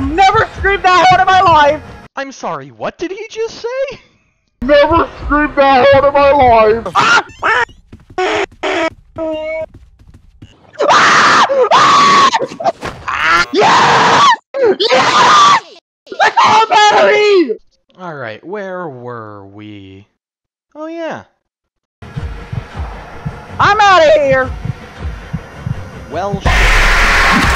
Have never screamed that hard in my life! I'm sorry, what did he just say? Never screamed that hard in my life! Ah! Ah! Ah! yes! Yes! The car battery! Alright, where were we? Oh yeah. I'm out of here! Well, sh-